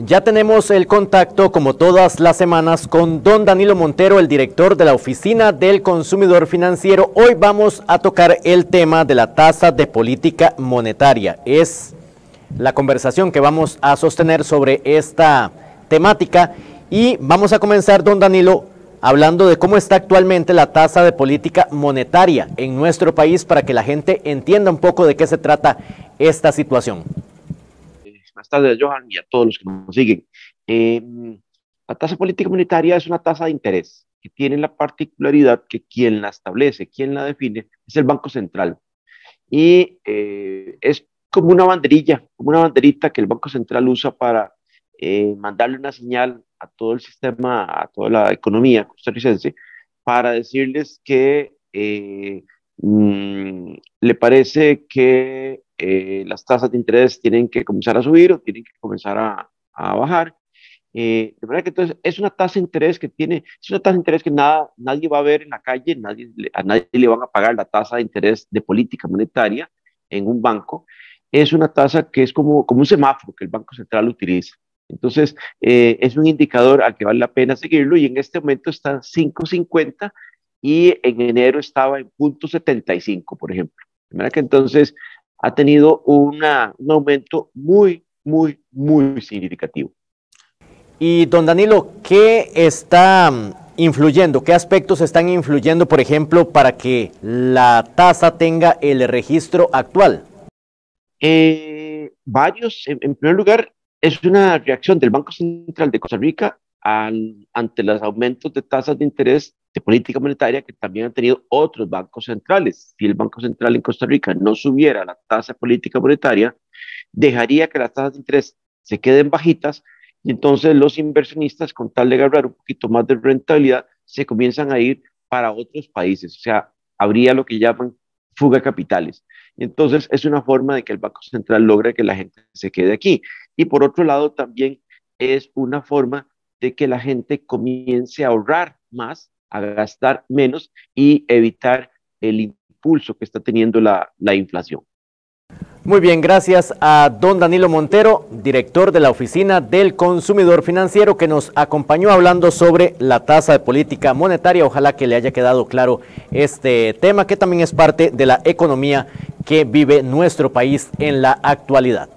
Ya tenemos el contacto, como todas las semanas, con don Danilo Montero, el director de la Oficina del Consumidor Financiero. Hoy vamos a tocar el tema de la tasa de política monetaria. Es la conversación que vamos a sostener sobre esta temática y vamos a comenzar, don Danilo, hablando de cómo está actualmente la tasa de política monetaria en nuestro país para que la gente entienda un poco de qué se trata esta situación. Buenas tardes, Johan, y a todos los que nos siguen. Eh, la tasa política monetaria es una tasa de interés que tiene la particularidad que quien la establece, quien la define, es el Banco Central. Y eh, es como una banderilla, como una banderita que el Banco Central usa para eh, mandarle una señal a todo el sistema, a toda la economía costarricense, para decirles que mm, le parece que eh, las tasas de interés tienen que comenzar a subir o tienen que comenzar a, a bajar. Eh, de manera que entonces es una tasa de interés que tiene, es una tasa de interés que nada, nadie va a ver en la calle, nadie, a nadie le van a pagar la tasa de interés de política monetaria en un banco. Es una tasa que es como, como un semáforo que el Banco Central utiliza. Entonces, eh, es un indicador al que vale la pena seguirlo y en este momento está 5.50 y en enero estaba en punto 75, por ejemplo. De manera que entonces ha tenido una, un aumento muy, muy, muy significativo. Y don Danilo, ¿qué está mm, influyendo? ¿Qué aspectos están influyendo, por ejemplo, para que la tasa tenga el registro actual? Eh, varios. En, primer lugar, es una reacción del Banco Central de Costa Rica ante los aumentos de tasas de interés de política monetaria que también han tenido otros bancos centrales. Si el Banco Central en Costa Rica no subiera la tasa de política monetaria, dejaría que las tasas de interés se queden bajitas y entonces los inversionistas, con tal de agarrar un poquito más de rentabilidad, se comienzan a ir para otros países. O sea, habría lo que llaman fuga de capitales. Y entonces es una forma de que el Banco Central logre que la gente se quede aquí. Y por otro lado, también es una forma de que la gente comience a ahorrar más a gastar menos y evitar el impulso que está teniendo la, la inflación. Muy bien, gracias a don Danilo Montero, director de la Oficina del Consumidor Financiero, que nos acompañó hablando sobre la tasa de política monetaria. Ojalá que le haya quedado claro este tema, que también es parte de la economía que vive nuestro país en la actualidad.